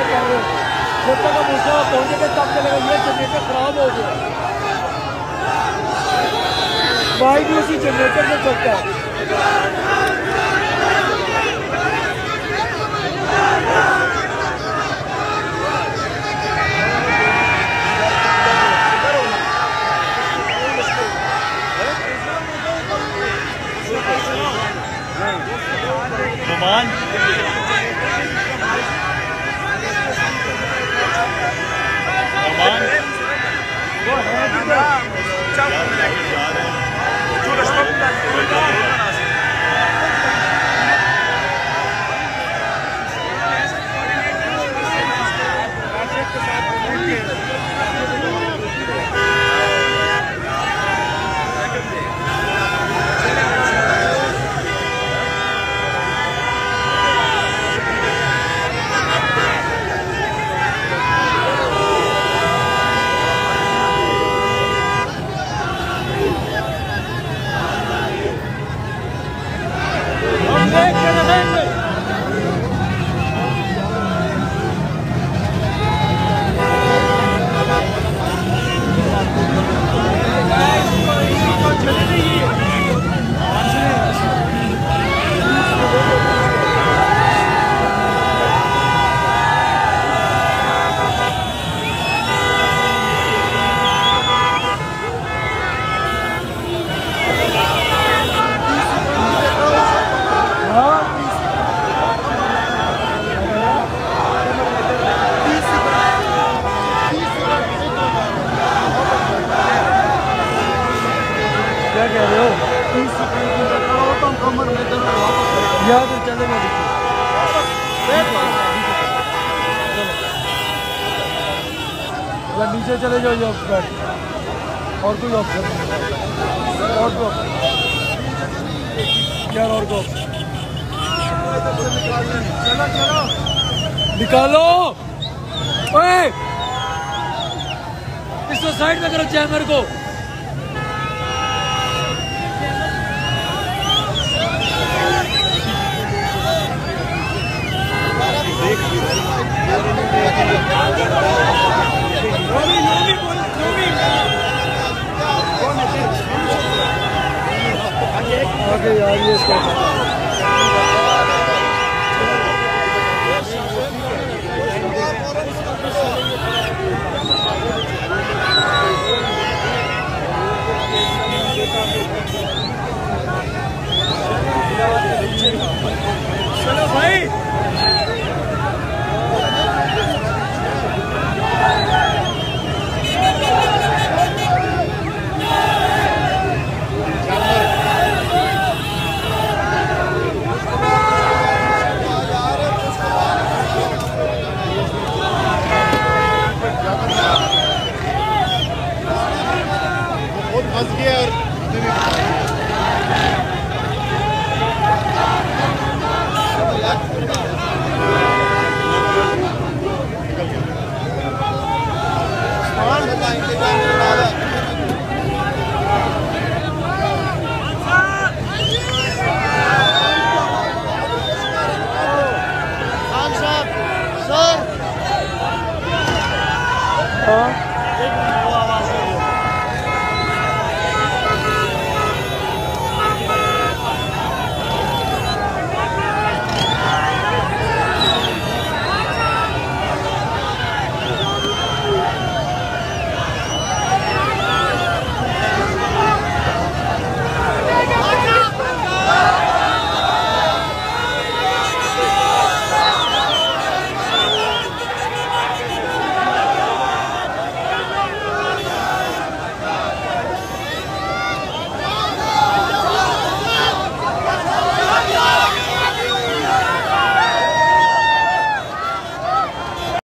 जब तक हम उसका पहुँचेंगे तब चलेगा ये जनरेटर खराब हो गया भाई भी उसी जनरेटर से चलता है नीचे चले जाओ, ये बैठ और कोई ऑप्शन और कोई ऑप्शन यार और कोई ऑप्शन निकालो! ओए! इसको साइड में करो चैमर को। was here.